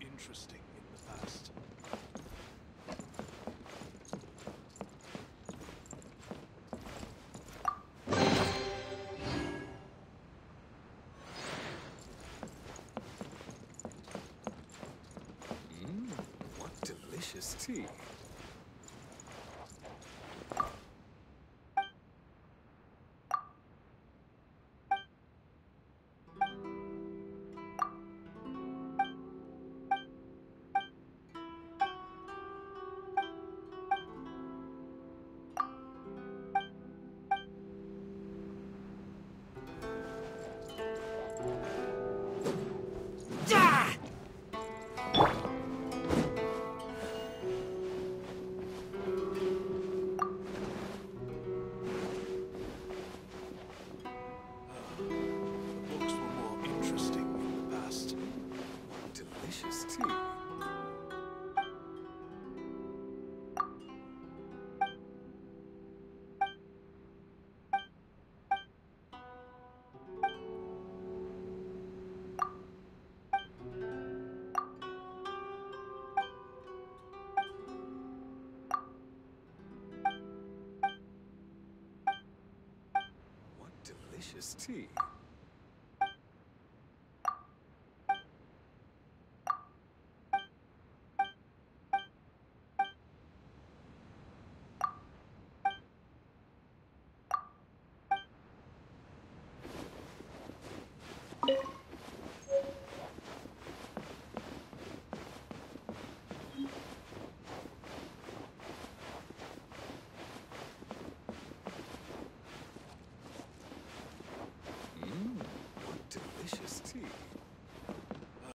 interesting in the past. Mmm, what delicious tea. Delicious. What delicious tea. Mmm, what delicious tea.